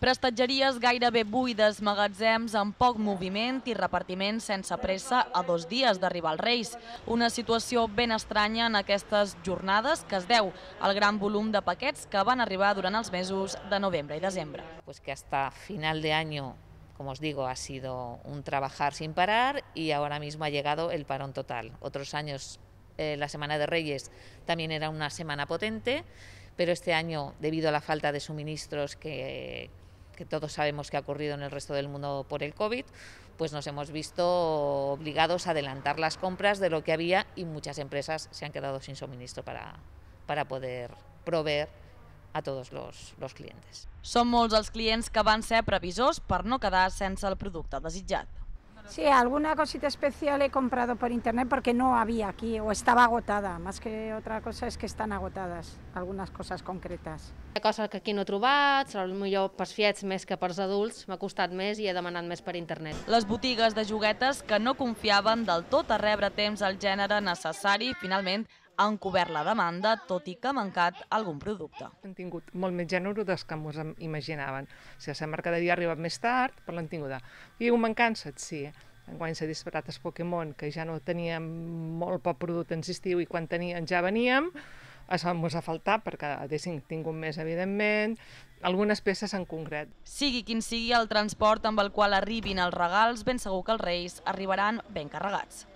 Prestatgeries gairebé buides, magatzems amb poc moviment i repartiment sense pressa a dos dies d'arribar als Reis. Una situació ben estranya en aquestes jornades que es deu al gran volum de paquets que van arribar durant els mesos de novembre i desembre. Pues que hasta final de año como os digo, ha sido un trabajar sin parar y ahora mismo ha llegado el parón total. Otros años eh, la Semana de Reyes también era una semana potente, pero este año, debido a la falta de suministros que, que todos sabemos que ha ocurrido en el resto del mundo por el COVID, pues nos hemos visto obligados a adelantar las compras de lo que había y muchas empresas se han quedado sin suministro para, para poder proveer a tots los, los clients. Són molts els clients que van ser previsors per no quedar sense el producte desitjat. Sí, alguna cosita especial he comprado por internet porque no había aquí o estaba agotada. Más que otra cosa es que están agotadas algunas cosas concretas. Hi ha coses que aquí no he trobat, millor pels fiets més que pels adults, m'ha costat més i he demanat més per internet. Les botigues de joguetes que no confiaven del tot a rebre temps el gènere necessari, finalment han cobert la demanda, tot i que ha mancat algun producte. Han tingut molt més gènere dels que ens imaginaven. O sigui, la mercaderia ha arribat més tard, però l'han tinguda. I un mancances, sí. Enguany s'ha disparat el Pokémon, que ja no teníem molt poc producte en estiu i quan teníem ja veníem, això ens ha faltat perquè haguéssim tingut més, evidentment, algunes peces en concret. Sigui quin sigui el transport amb el qual arribin els regals, ben segur que els Reis arribaran ben carregats.